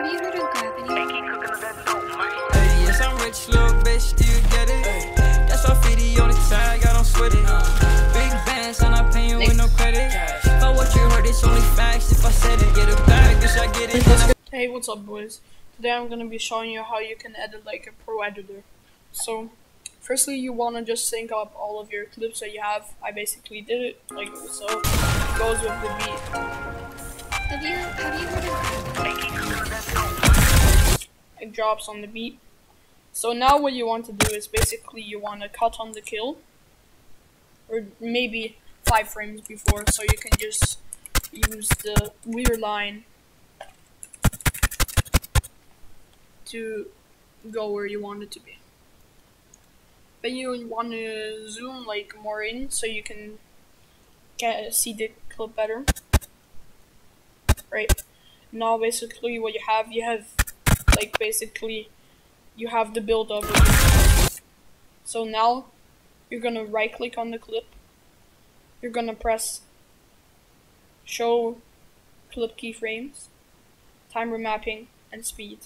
have you heard of gravity? Hey, yes, I'm rich, little bitch, do get it? That's my 50 on the tag, I don't sweat it. Big bands, I'm not with no credit. But what you heard, it's only facts. If I said it, get it back, bitch, I get it. Hey, what's up, boys? Today I'm gonna be showing you how you can edit like a pro editor. So, firstly, you wanna just sync up all of your clips that you have. I basically did it like so. It goes with the beat. Have you have you heard of It drops on the beat. So now what you want to do is basically you want to cut on the kill, or maybe five frames before, so you can just use the weird line to go where you want it to be. Then you want to zoom like more in so you can get see the clip better. Right. Now basically what you have, you have like basically you have the build up. So now you're gonna right click on the clip. You're gonna press show clip keyframes, time remapping, and speed.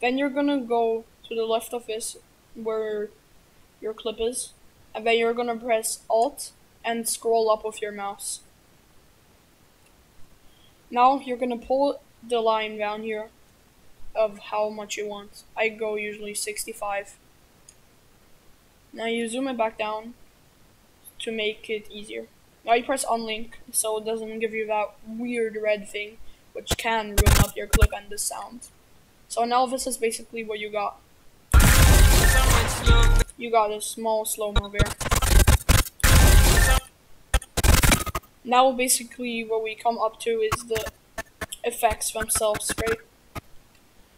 Then you're gonna go to the left of this where your clip is, and then you're gonna press Alt and scroll up with your mouse. Now you're gonna pull the line down here of how much you want. I go usually 65. Now you zoom it back down to make it easier. Now you press unlink so it doesn't give you that weird red thing which can ruin up your clip and the sound. So now this is basically what you got. You got a small slow-mo there. Now basically what we come up to is the effects themselves, right?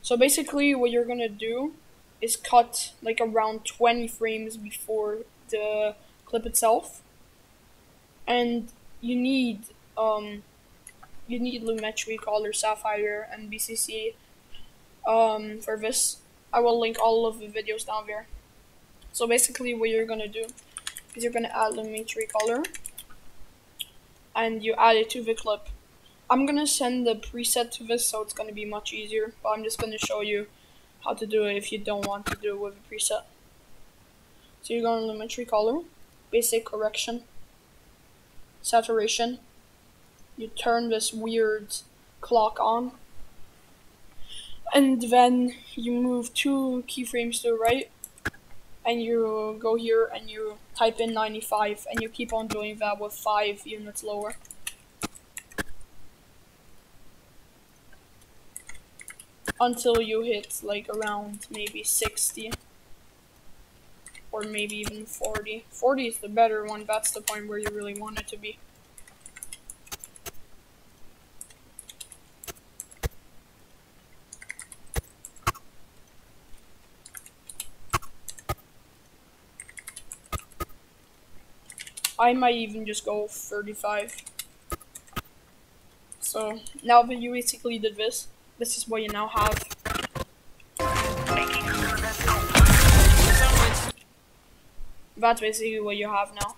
So basically what you're gonna do is cut like around 20 frames before the clip itself. And you need um you need Lumetri Color Sapphire and BCC um for this. I will link all of the videos down there. So basically what you're gonna do is you're gonna add Lumetri Color and you add it to the clip. I'm gonna send the preset to this so it's gonna be much easier, but I'm just gonna show you how to do it if you don't want to do it with a preset. So you go in Lumetri Color, Basic Correction, Saturation, you turn this weird clock on, and then you move two keyframes to the right, and you go here and you type in 95, and you keep on doing that with 5 units lower. until you hit like around maybe 60 or maybe even 40 40 is the better one. That's the point where you really want it to be I might even just go 35 so now that you basically did this this is what you now have. That's basically what you have now.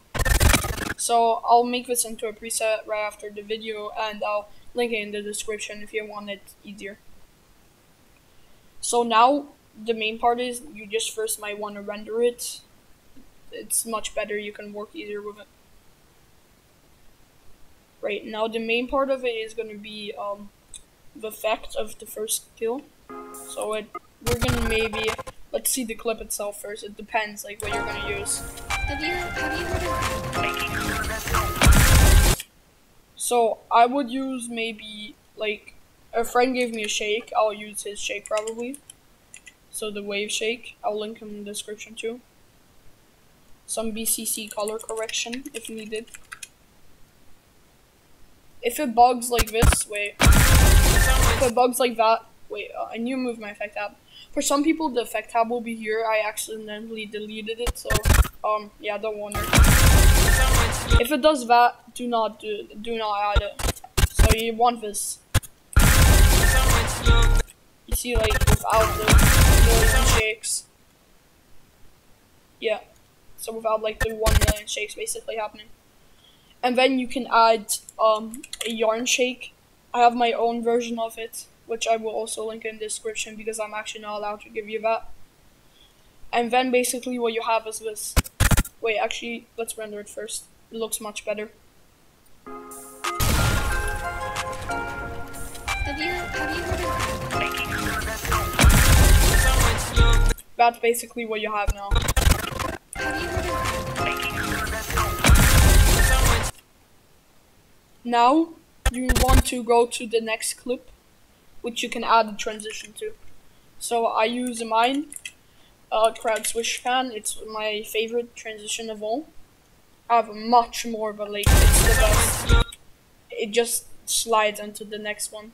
So I'll make this into a preset right after the video and I'll link it in the description if you want it easier. So now the main part is you just first might want to render it. It's much better, you can work easier with it. Right, now the main part of it is going to be um, the effect of the first kill. So it, we're gonna maybe let's see the clip itself first. It depends like what you're gonna use. have you have you heard of So I would use maybe like a friend gave me a shake. I'll use his shake probably. So the wave shake, I'll link him in the description too. Some BCC color correction if needed. If it bugs like this, wait. If it bugs like that, wait, uh, I need to move my effect tab. For some people, the effect tab will be here. I accidentally deleted it, so um, yeah, don't wonder. If it does that, do not do it. do not add it. So you want this. You see, like without the million shakes. Yeah. So without like the one million shakes basically happening. And then you can add um, a yarn shake. I have my own version of it. which I will also link in the description because I'm actually not allowed to give you that. And then basically what you have is this. Wait, actually, let's render it first. It looks much better. Have you have you heard of That's basically what you have now. Now, you want to go to the next clip, which you can add a transition to. So I use mine, uh, Crowd Swish Fan. It's my favorite transition of all. I have much more, but like it's the best. It just slides into the next one.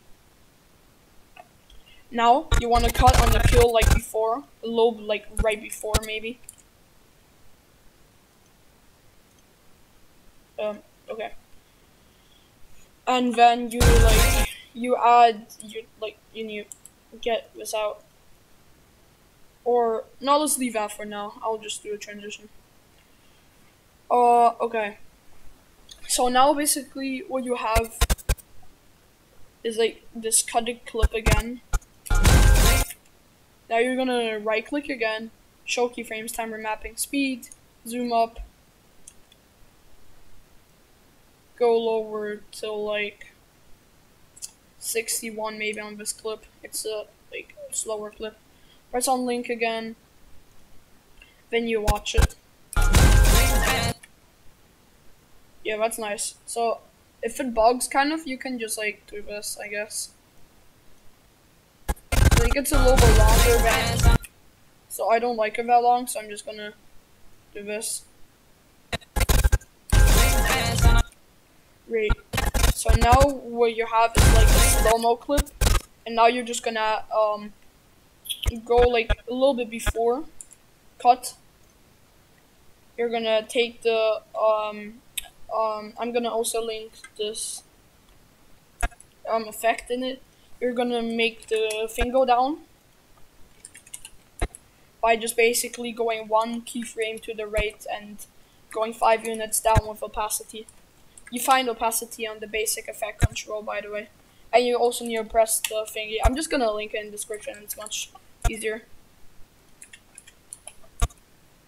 Now you want to cut on the kill like before, a little like right before maybe. Um. Okay and then you like you add you like you need get this out. Or no let's leave that for now. I'll just do a transition. Uh okay. So now basically what you have is like this cutted clip again. Now you're gonna right click again show keyframes time remapping speed zoom up go lower to like 61 maybe on this clip. It's a like slower clip. Press on link again. Then you watch it. Yeah, that's nice. So if it bugs kind of, you can just like do this, I guess. Like it's a little bit longer than so I don't like it that long, so I'm just gonna do this. Great. So now what you have is like a slow-mo clip, and now you're just gonna um go like a little bit before cut. You're gonna take the um um I'm gonna also link this um effect in it. You're gonna make the thing go down by just basically going one keyframe to the right and going five units down with opacity. You find opacity on the basic effect control, by the way. And you also need to press the thingy. I'm just gonna link it in the description, it's much easier.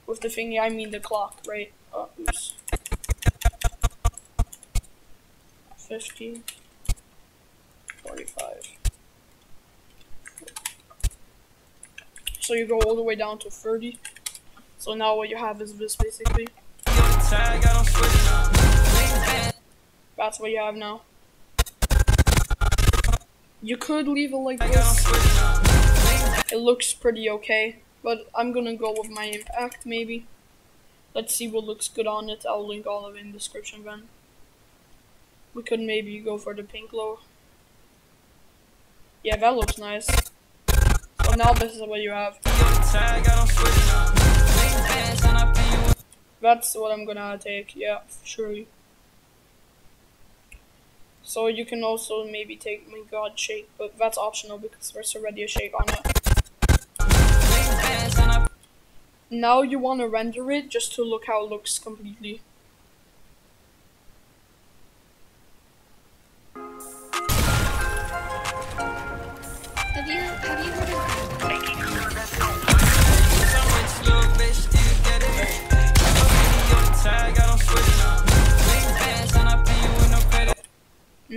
With the thingy, I mean the clock, right? Oh, oops. 50, 45. So you go all the way down to 30. So now what you have is this basically. That's what you have now. You could leave it like this. It looks pretty okay, but I'm gonna go with my impact maybe. Let's see what looks good on it. I'll link all of it in the description then. We could maybe go for the pink glow. Yeah, that looks nice. So now this is what you have. That's what I'm gonna take, yeah, surely. So you can also maybe take my god shake, but that's optional because there's already a shake on it. Now you want to render it just to look how it looks completely.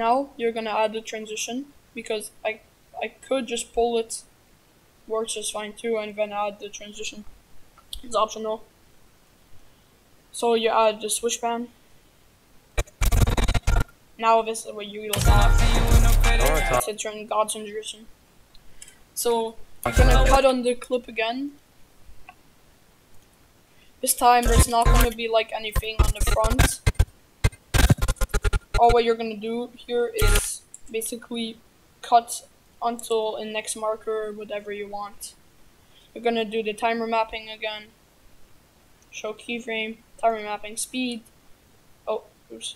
Now you're gonna add the transition because I I could just pull it works just fine too and then add the transition. It's optional. So you add the switch band. Now this is what you look at. It's a transition. So I'm gonna cut on the clip again. This time there's not gonna be like anything on the front all what you're gonna do here is basically cut until a next marker whatever you want. You're gonna do the time remapping again. Show keyframe, time remapping speed. Oh, oops.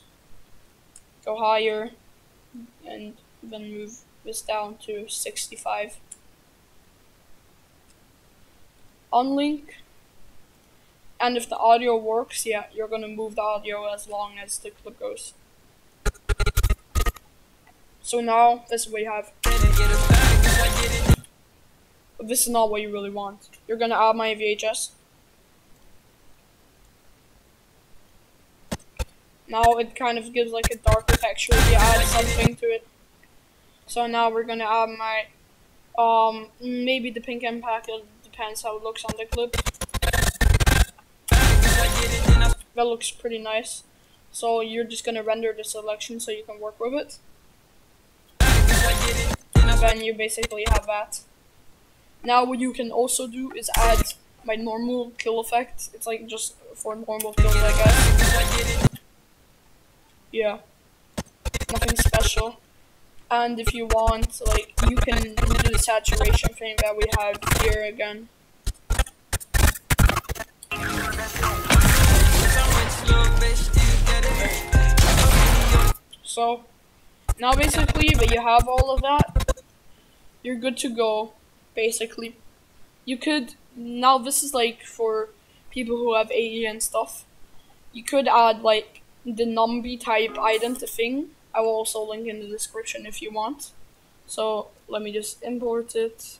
Go higher and then move this down to 65. Unlink. And if the audio works, yeah, you're gonna move the audio as long as the clip goes. So now, this is what you have. But this is not what you really want. You're gonna add my VHS. Now it kind of gives like a darker texture if you add something to it. So now we're gonna add my, um, maybe the pink impact, it depends how it looks on the clip. That looks pretty nice. So you're just gonna render the selection so you can work with it. Then you basically have that. Now what you can also do is add my normal kill effect. It's like just for normal kills I guess. Yeah. Nothing special. And if you want, like, you can do the saturation thing that we have here again. So, now basically but you have all of that, you're good to go, basically. You could, now this is like for people who have AE and stuff. You could add like the Numby type item to thing. I will also link in the description if you want. So let me just import it.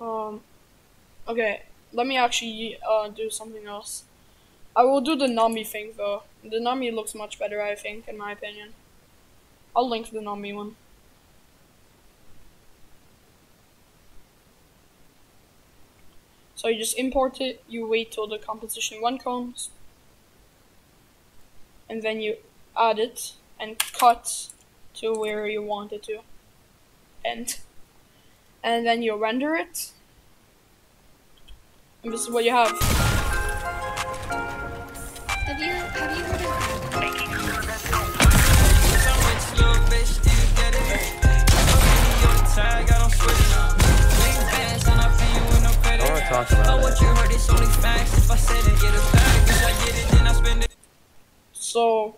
Um, okay, let me actually uh, do something else. I will do the Numby thing though. The Numby looks much better, I think, in my opinion. I'll link the Numby one. So you just import it, you wait till the composition 1 comes, and then you add it and cut to where you want it to end. And then you render it. And this is what you have. Have you heard of I want to talk about it. I it, it it, it. So,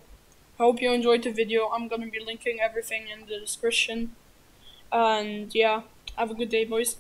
hope you enjoyed the video. I'm gonna be linking everything in the description. And yeah, have a good day, boys.